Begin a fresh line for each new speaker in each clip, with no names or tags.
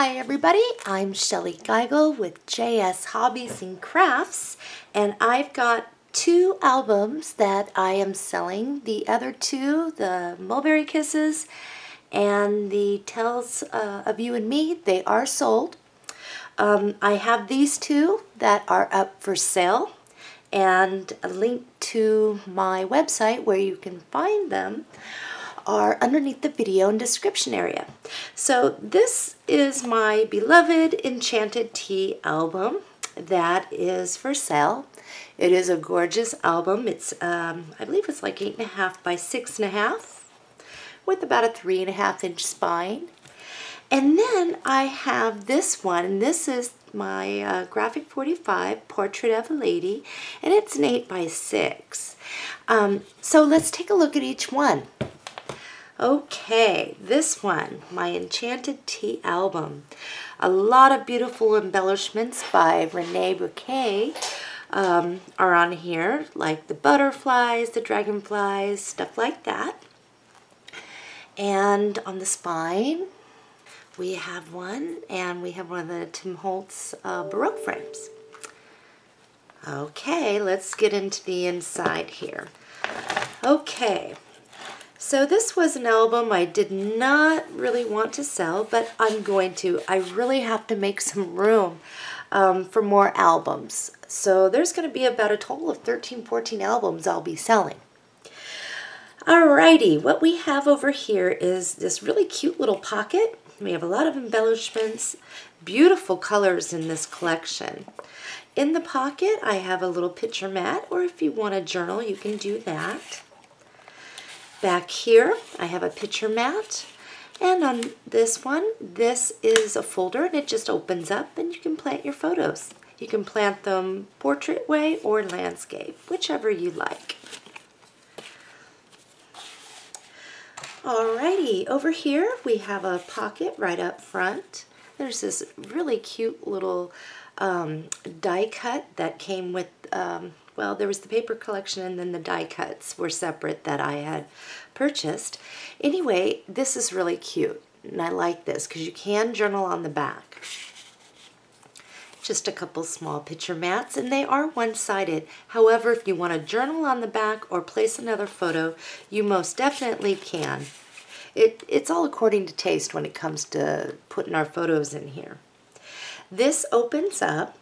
Hi everybody, I'm Shellie Geigle with JS Hobbies and Crafts and I've got two albums that I am selling. The other two, the Mulberry Kisses and the Tales uh, of You and Me, they are sold. Um, I have these two that are up for sale and a link to my website where you can find them are underneath the video and description area. So this is my beloved Enchanted Tea album that is for sale. It is a gorgeous album. It's, um, I believe it's like eight and a half by six and a half with about a three and a half inch spine. And then I have this one, and this is my uh, Graphic 45 Portrait of a Lady, and it's an 8 by 6 um, So let's take a look at each one. Okay, this one, my Enchanted Tea album. A lot of beautiful embellishments by Renea Bouquet um, are on here, like the butterflies, the dragonflies, stuff like that. And on the spine, we have one, and we have one of the Tim Holtz uh, Baroque frames. Okay, let's get into the inside here. Okay, so this was an album I did not really want to sell, but I'm going to. I really have to make some room um, for more albums. So there's going to be about a total of 13, 14 albums I'll be selling. Alrighty, what we have over here is this really cute little pocket. We have a lot of embellishments, beautiful colors in this collection. In the pocket, I have a little picture mat, or if you want a journal, you can do that. Back here, I have a picture mat. And on this one, this is a folder and it just opens up and you can plant your photos. You can plant them portrait way or landscape, whichever you like. Alrighty, over here we have a pocket right up front. There's this really cute little um, die cut that came with um, well, there was the paper collection and then the die cuts were separate that I had purchased. Anyway, this is really cute and I like this because you can journal on the back. Just a couple small picture mats and they are one-sided. However, if you want to journal on the back or place another photo, you most definitely can. It, it's all according to taste when it comes to putting our photos in here. This opens up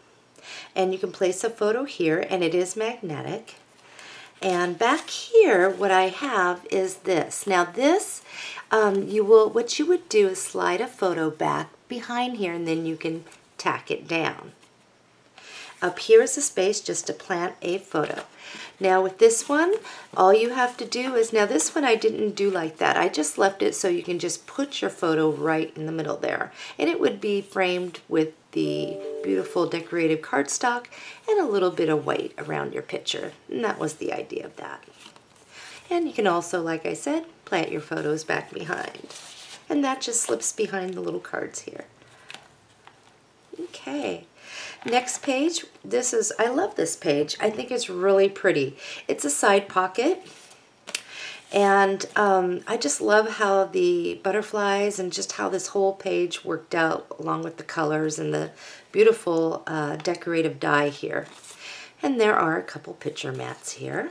and you can place a photo here and it is magnetic. And back here, what I have is this. Now this, um, you will, what you would do is slide a photo back behind here and then you can tack it down. Up here is a space just to plant a photo. Now with this one, all you have to do is, now this one I didn't do like that. I just left it so you can just put your photo right in the middle there. And it would be framed with the beautiful decorative cardstock and a little bit of white around your picture. And that was the idea of that. And you can also, like I said, plant your photos back behind. And that just slips behind the little cards here. Okay. Next page, this is, I love this page. I think it's really pretty. It's a side pocket. And um, I just love how the butterflies and just how this whole page worked out along with the colors and the beautiful uh, decorative die here. And there are a couple picture mats here.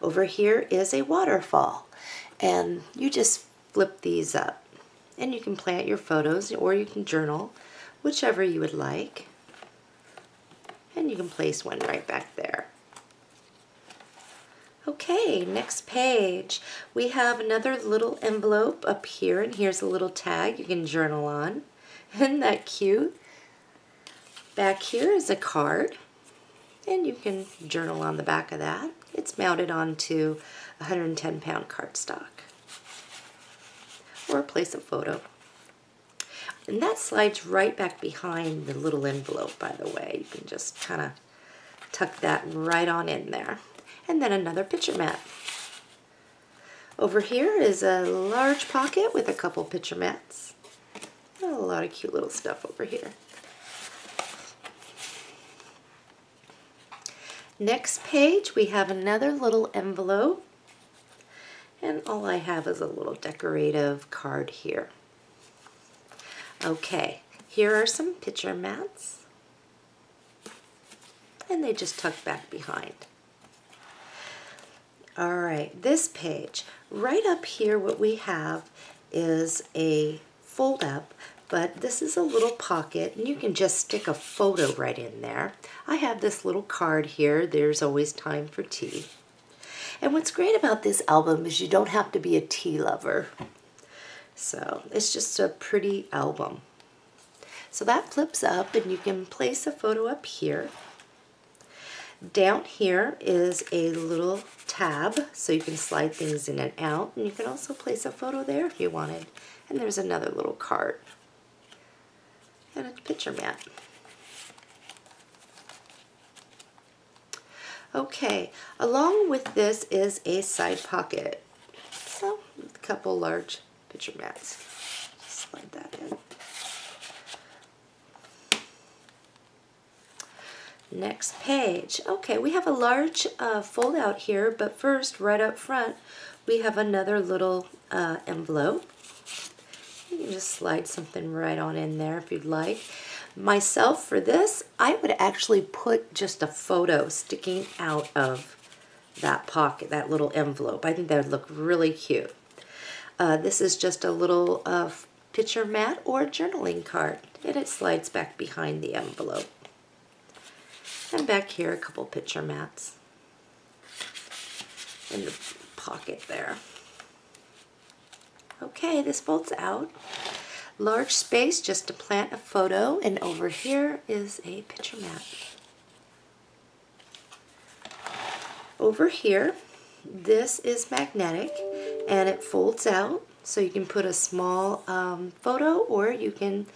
Over here is a waterfall. And you just flip these up and you can plant your photos or you can journal, whichever you would like. And you can place one right back there. Okay, next page. We have another little envelope up here, and here's a little tag you can journal on. Isn't that cute? Back here is a card, and you can journal on the back of that. It's mounted onto 110 pound cardstock or place a photo. And that slides right back behind the little envelope, by the way. You can just kind of tuck that right on in there. And then another picture mat. Over here is a large pocket with a couple picture mats. A lot of cute little stuff over here. Next page, we have another little envelope And all I have is a little decorative card here. Okay, here are some picture mats. And they just tuck back behind. All right, this page, right up here what we have is a fold up, but this is a little pocket and you can just stick a photo right in there. I have this little card here, there's always time for tea. And what's great about this album is you don't have to be a tea lover. So it's just a pretty album. So that flips up and you can place a photo up here. Down here is a little tab so you can slide things in and out and you can also place a photo there if you wanted. And there's another little card and a picture mat. Okay, along with this is a side pocket. So, a couple large picture mats. Slide that in. Next page. Okay, we have a large uh, fold out here, but first, right up front, we have another little uh, envelope. You can just slide something right on in there if you'd like. Myself, for this, I would actually put just a photo sticking out of that pocket, that little envelope. I think that would look really cute. Uh, this is just a little uh, picture mat or journaling card, and it slides back behind the envelope. And back here, a couple picture mats in the pocket there. Okay, this folds out. Large space just to plant a photo, and over here is a picture mat. Over here, this is magnetic, and it folds out, so you can put a small um, photo, or you can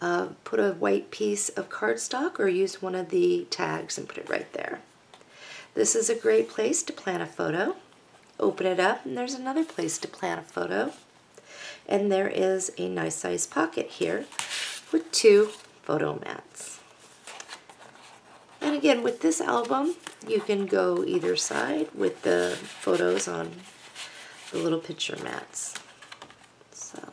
uh, put a white piece of cardstock or use one of the tags and put it right there. This is a great place to plant a photo. Open it up and there's another place to plant a photo. And there is a nice size pocket here with two photo mats. And again, with this album, you can go either side with the photos on the little picture mats. So,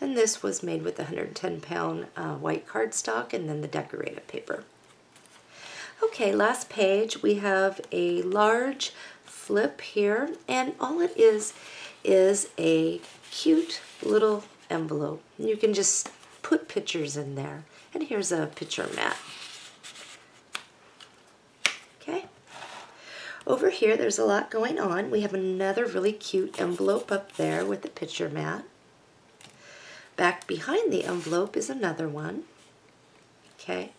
And this was made with 110 pound uh, white cardstock and then the decorative paper. Okay, last page, we have a large flip here, and all it is is a cute little envelope. You can just put pictures in there. And here's a picture mat. Okay. Over here, there's a lot going on. We have another really cute envelope up there with the picture mat. Back behind the envelope is another one. Okay,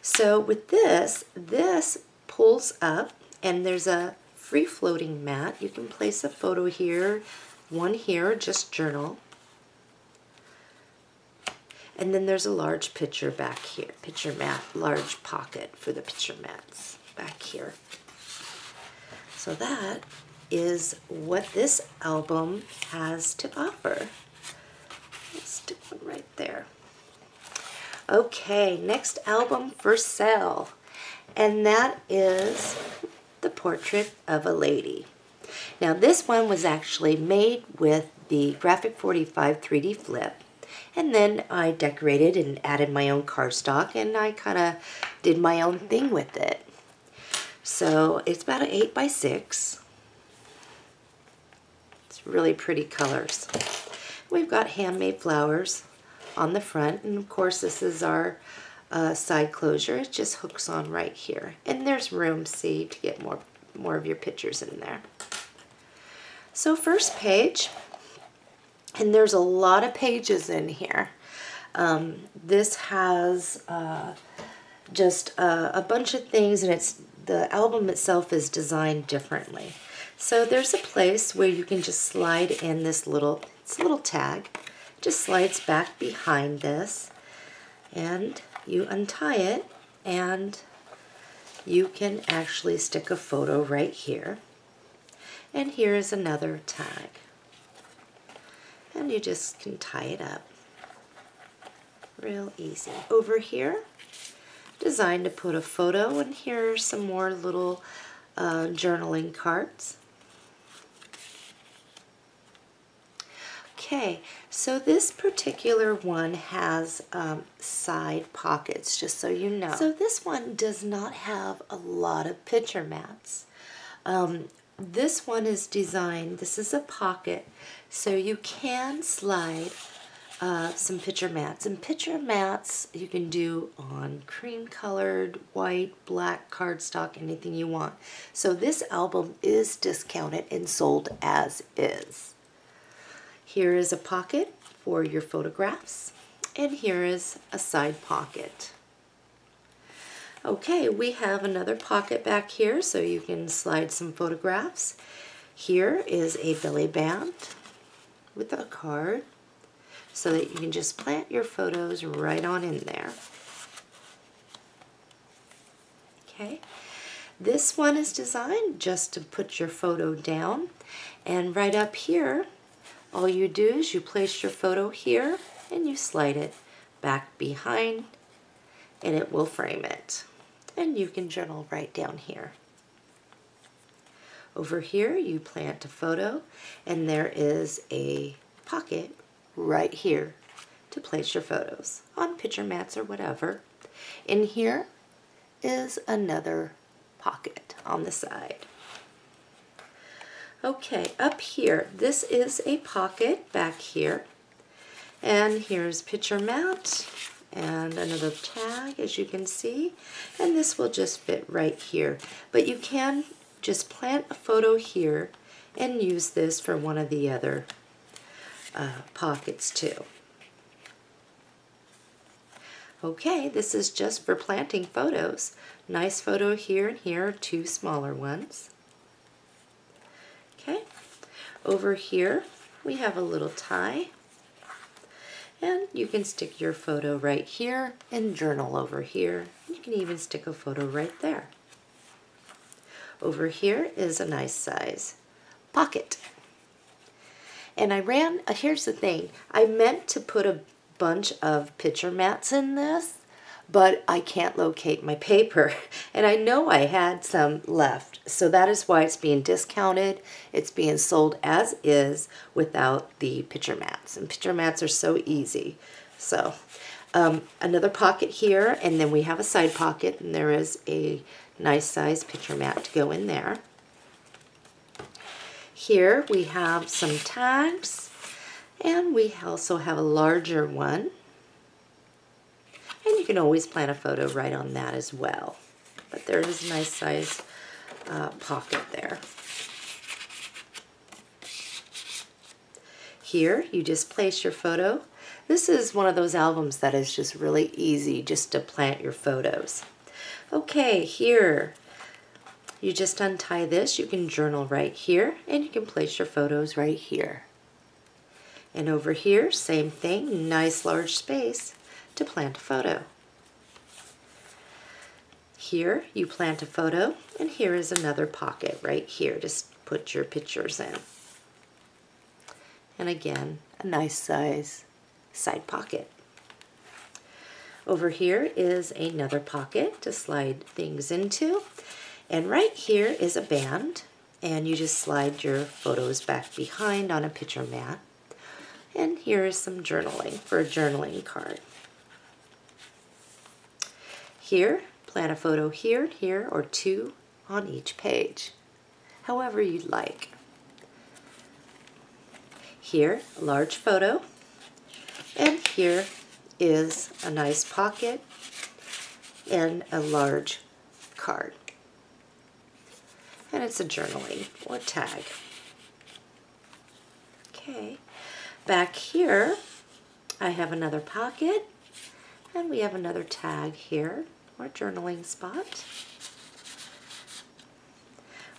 so with this, this pulls up and there's a free floating mat. You can place a photo here, one here, just journal. And then there's a large picture back here, picture mat, large pocket for the picture mats back here. So that is what this album has to offer Let's stick one right there. Okay, next album for sale. And that is The Portrait of a Lady. Now this one was actually made with the Graphic 45 3D flip. And then I decorated and added my own cardstock and I kind of did my own thing with it. So it's about an 8 by 6 It's really pretty colors. We've got handmade flowers on the front, and of course this is our uh, side closure. It just hooks on right here. And there's room, see, to get more, more of your pictures in there. So first page, and there's a lot of pages in here. Um, this has uh, just a bunch of things, and it's the album itself is designed differently. So there's a place where you can just slide in this little it's a little tag. Just slides back behind this and you untie it and you can actually stick a photo right here. And here is another tag. And you just can tie it up. Real easy. Over here, designed to put a photo, and here are some more little uh, journaling cards. Okay, so this particular one has um, side pockets, just so you know. So this one does not have a lot of picture mats. Um, this one is designed, this is a pocket, so you can slide uh, some picture mats. And picture mats you can do on cream colored, white, black cardstock, anything you want. So this album is discounted and sold as is. Here is a pocket for your photographs, and here is a side pocket. Okay, we have another pocket back here so you can slide some photographs. Here is a belly band with a card so that you can just plant your photos right on in there. Okay, this one is designed just to put your photo down and right up here all you do is you place your photo here and you slide it back behind and it will frame it. And you can journal right down here. Over here you plant a photo and there is a pocket right here to place your photos on picture mats or whatever. In here is another pocket on the side. Okay, up here, this is a pocket back here. And here's picture mat and another tag as you can see. And this will just fit right here. But you can just plant a photo here and use this for one of the other uh, pockets too. Okay, this is just for planting photos. Nice photo here and here, two smaller ones. Okay, over here we have a little tie and you can stick your photo right here and journal over here. You can even stick a photo right there. Over here is a nice size pocket. And I ran, uh, here's the thing, I meant to put a bunch of picture mats in this, but I can't locate my paper. And I know I had some left. So that is why it's being discounted. It's being sold as is without the picture mats. And picture mats are so easy. So um, another pocket here, and then we have a side pocket, and there is a nice size picture mat to go in there. Here we have some tags, and we also have a larger one and you can always plant a photo right on that as well. But there is a nice size uh, pocket there. Here, you just place your photo. This is one of those albums that is just really easy just to plant your photos. Okay, here, you just untie this. You can journal right here, and you can place your photos right here. And over here, same thing, nice large space to plant a photo. Here you plant a photo and here is another pocket right here to put your pictures in. And again, a nice size side pocket. Over here is another pocket to slide things into. And right here is a band and you just slide your photos back behind on a picture mat. And here is some journaling for a journaling card. Here, a photo here, here, or two on each page, however you'd like. Here, a large photo, and here is a nice pocket and a large card. And it's a journaling or tag. Okay, back here I have another pocket and we have another tag here or journaling spot.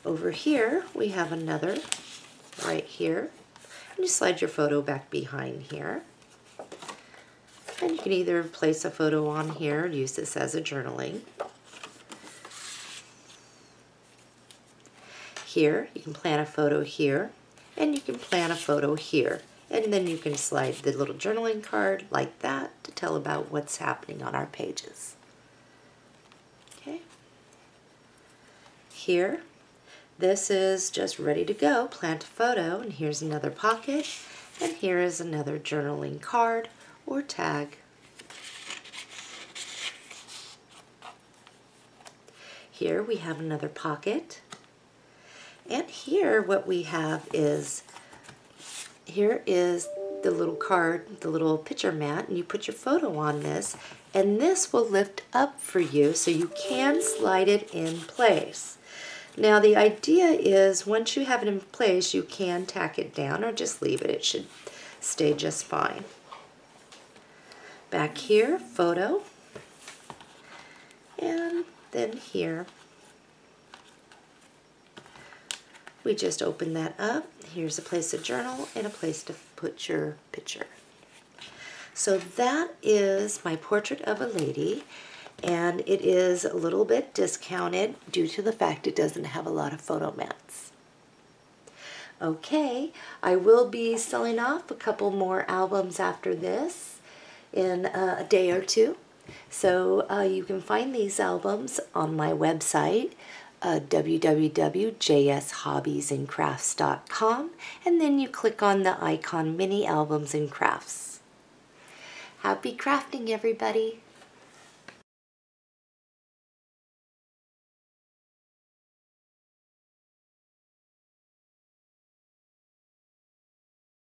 Over here, we have another right here. And you slide your photo back behind here. And you can either place a photo on here and use this as a journaling. Here, you can plant a photo here, and you can plant a photo here. And then you can slide the little journaling card like that to tell about what's happening on our pages. Here. This is just ready to go, plant a photo, and here's another pocket, And here is another journaling card or tag. Here we have another pocket. And here what we have is, here is the little card, the little picture mat, and you put your photo on this, and this will lift up for you so you can slide it in place. Now the idea is once you have it in place, you can tack it down or just leave it. It should stay just fine. Back here, photo. And then here, we just open that up. Here's a place to journal and a place to put your picture. So that is my portrait of a lady and it is a little bit discounted due to the fact it doesn't have a lot of photo mats. Okay, I will be selling off a couple more albums after this in a day or two. So uh, you can find these albums on my website, uh, www.jshobbiesandcrafts.com, and then you click on the icon Mini Albums and Crafts. Happy crafting, everybody!